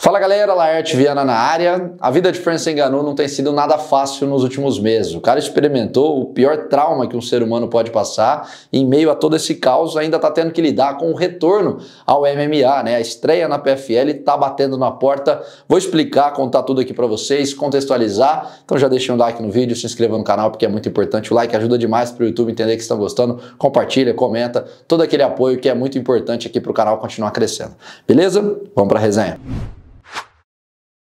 Fala galera, Laerte Viana na área. A vida de Francis Ngannou não tem sido nada fácil nos últimos meses. O cara experimentou o pior trauma que um ser humano pode passar e em meio a todo esse caos ainda está tendo que lidar com o retorno ao MMA, né? A estreia na PFL está batendo na porta. Vou explicar, contar tudo aqui para vocês, contextualizar. Então já deixem um like no vídeo, se inscreva no canal porque é muito importante. O like ajuda demais para o YouTube entender que estão gostando. Compartilha, comenta, todo aquele apoio que é muito importante aqui para o canal continuar crescendo. Beleza? Vamos para a resenha.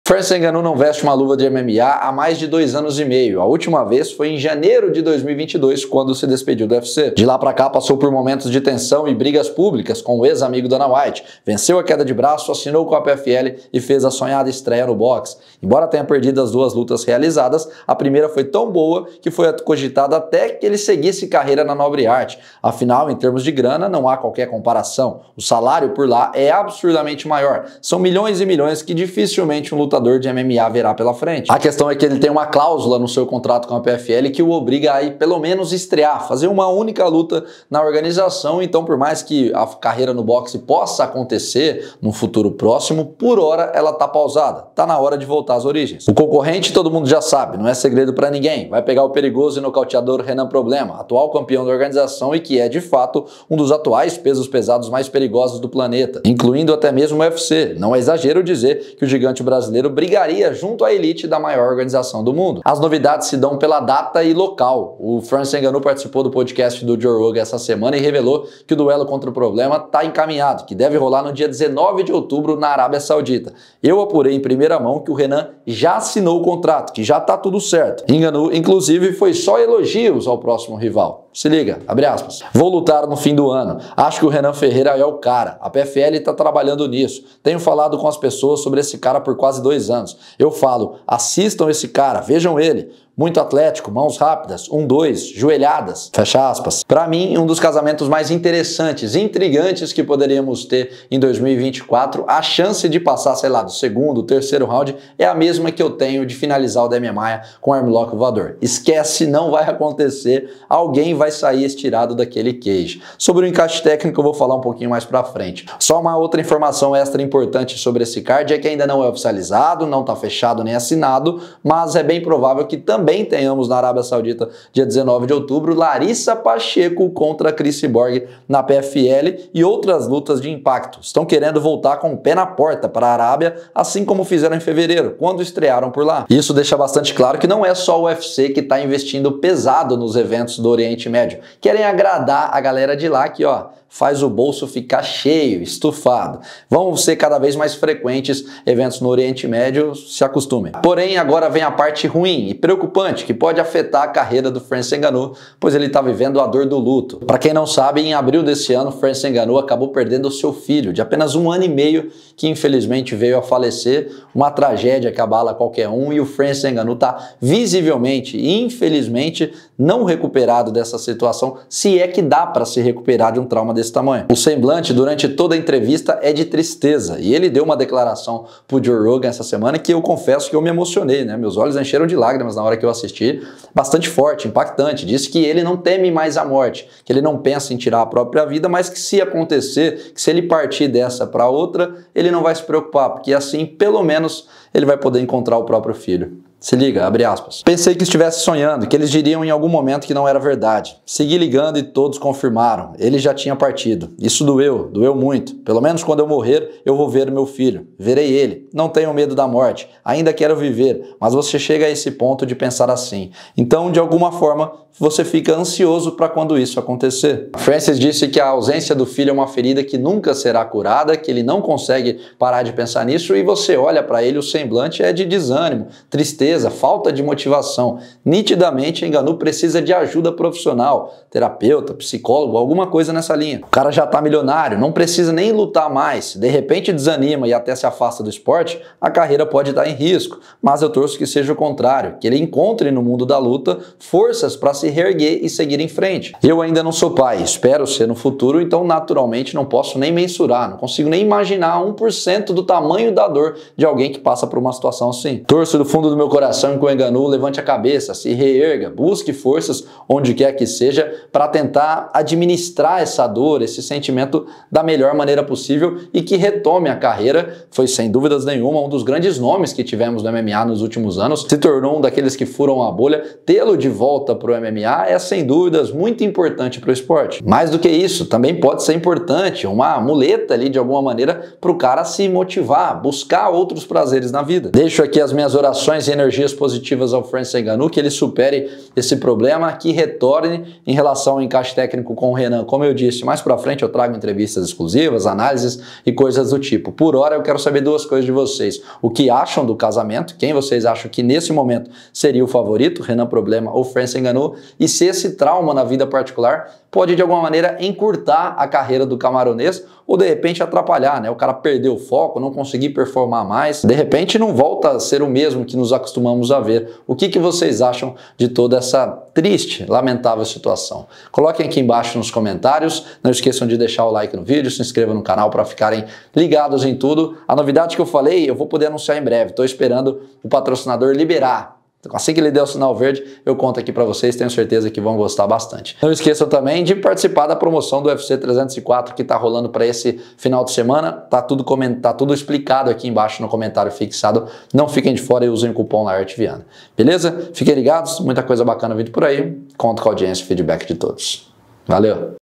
Francis Ngannou não veste uma luva de MMA há mais de dois anos e meio. A última vez foi em janeiro de 2022, quando se despediu do UFC. De lá para cá, passou por momentos de tensão e brigas públicas com o ex-amigo Dana White. Venceu a queda de braço, assinou com a PFL e fez a sonhada estreia no boxe. Embora tenha perdido as duas lutas realizadas, a primeira foi tão boa que foi cogitada até que ele seguisse carreira na nobre arte. Afinal, em termos de grana, não há qualquer comparação. O salário por lá é absurdamente maior. São milhões e milhões que dificilmente um lutador lutador de MMA verá pela frente. A questão é que ele tem uma cláusula no seu contrato com a PFL que o obriga a ir pelo menos estrear, fazer uma única luta na organização. Então, por mais que a carreira no boxe possa acontecer no futuro próximo, por hora ela tá pausada. Tá na hora de voltar às origens. O concorrente todo mundo já sabe, não é segredo para ninguém. Vai pegar o perigoso e nocauteador Renan Problema, atual campeão da organização e que é de fato um dos atuais pesos pesados mais perigosos do planeta, incluindo até mesmo o UFC. Não é exagero dizer que o gigante brasileiro brasileiro brigaria junto à elite da maior organização do mundo. As novidades se dão pela data e local. O Francis Ngannou participou do podcast do Joe Rogan essa semana e revelou que o duelo contra o problema está encaminhado, que deve rolar no dia 19 de outubro na Arábia Saudita. Eu apurei em primeira mão que o Renan já assinou o contrato, que já está tudo certo. Ngannou, inclusive, foi só elogios ao próximo rival. Se liga, abre aspas. Vou lutar no fim do ano. Acho que o Renan Ferreira é o cara. A PFL está trabalhando nisso. Tenho falado com as pessoas sobre esse cara por quase dois anos. Eu falo, assistam esse cara, vejam ele muito atlético, mãos rápidas, um, dois, joelhadas, fecha aspas. Para mim, um dos casamentos mais interessantes, intrigantes que poderíamos ter em 2024, a chance de passar, sei lá, do segundo, terceiro round é a mesma que eu tenho de finalizar o Demian Maia com armlock voador. Esquece, não vai acontecer, alguém vai sair estirado daquele cage. Sobre o encaixe técnico eu vou falar um pouquinho mais para frente. Só uma outra informação extra importante sobre esse card é que ainda não é oficializado, não está fechado nem assinado, mas é bem provável que também também tenhamos na Arábia Saudita, dia 19 de outubro, Larissa Pacheco contra Chris Borg na PFL e outras lutas de impacto. Estão querendo voltar com o pé na porta para a Arábia, assim como fizeram em fevereiro, quando estrearam por lá. Isso deixa bastante claro que não é só o UFC que está investindo pesado nos eventos do Oriente Médio. Querem agradar a galera de lá que, ó, faz o bolso ficar cheio, estufado. Vão ser cada vez mais frequentes eventos no Oriente Médio, se acostumem. Porém, agora vem a parte ruim e preocupante que pode afetar a carreira do Francis Ngannou, pois ele está vivendo a dor do luto. Para quem não sabe, em abril desse ano, Francis Ngannou acabou perdendo o seu filho, de apenas um ano e meio, que infelizmente veio a falecer, uma tragédia que abala qualquer um e o Francis Ngannou está visivelmente infelizmente não recuperado dessa situação, se é que dá para se recuperar de um trauma desse tamanho. O semblante durante toda a entrevista é de tristeza e ele deu uma declaração pro Joe Rogan essa semana que eu confesso que eu me emocionei, né? Meus olhos encheram de lágrimas na hora que eu assisti, bastante forte, impactante. Disse que ele não teme mais a morte, que ele não pensa em tirar a própria vida, mas que se acontecer, que se ele partir dessa para outra, ele não vai se preocupar, porque assim, pelo menos, ele vai poder encontrar o próprio filho. Se liga, abre aspas. Pensei que estivesse sonhando, que eles diriam em algum momento que não era verdade. Segui ligando e todos confirmaram. Ele já tinha partido. Isso doeu, doeu muito. Pelo menos quando eu morrer, eu vou ver meu filho. Verei ele. Não tenho medo da morte. Ainda quero viver, mas você chega a esse ponto de pensar assim. Então, de alguma forma, você fica ansioso para quando isso acontecer. Francis disse que a ausência do filho é uma ferida que nunca será curada, que ele não consegue parar de pensar nisso e você olha para ele, o semblante é de desânimo, tristeza, falta de motivação. Nitidamente, Enganu precisa de ajuda profissional, terapeuta, psicólogo, alguma coisa nessa linha. O cara já está milionário, não precisa nem lutar mais. De repente desanima e até se afasta do esporte, a carreira pode estar em risco. Mas eu torço que seja o contrário, que ele encontre no mundo da luta forças para se se reerguer e seguir em frente. Eu ainda não sou pai, espero ser no futuro, então naturalmente não posso nem mensurar, não consigo nem imaginar 1% do tamanho da dor de alguém que passa por uma situação assim. Torço do fundo do meu coração e com o Enganu, levante a cabeça, se reerga, busque forças onde quer que seja para tentar administrar essa dor, esse sentimento da melhor maneira possível e que retome a carreira. Foi sem dúvidas nenhuma um dos grandes nomes que tivemos no MMA nos últimos anos, se tornou um daqueles que furam a bolha. Tê-lo de volta para o MMA é sem dúvidas muito importante para o esporte. Mais do que isso, também pode ser importante, uma muleta ali de alguma maneira para o cara se motivar, buscar outros prazeres na vida. Deixo aqui as minhas orações e positivas ao Francis Ngannou, que ele supere esse problema, que retorne em relação ao encaixe técnico com o Renan. Como eu disse, mais para frente eu trago entrevistas exclusivas, análises e coisas do tipo. Por hora eu quero saber duas coisas de vocês. O que acham do casamento? Quem vocês acham que nesse momento seria o favorito, Renan Problema ou Francis Ngannou? E se esse trauma na vida particular pode de alguma maneira encurtar a carreira do camaronês ou de repente atrapalhar, né? O cara perdeu o foco, não conseguir performar mais, de repente não volta a ser o mesmo que nos acostumamos a ver. O que, que vocês acham de toda essa triste, lamentável situação? Coloquem aqui embaixo nos comentários, não esqueçam de deixar o like no vídeo, se inscrevam no canal para ficarem ligados em tudo. A novidade que eu falei, eu vou poder anunciar em breve. Estou esperando o patrocinador liberar Assim que ele der o sinal verde, eu conto aqui para vocês, tenho certeza que vão gostar bastante. Não esqueçam também de participar da promoção do UFC 304 que está rolando para esse final de semana. Tá tudo tá tudo explicado aqui embaixo no comentário fixado. Não fiquem de fora e usem o cupom Arte Viana. Beleza? Fiquem ligados, muita coisa bacana vindo por aí. Conto com a audiência e feedback de todos. Valeu!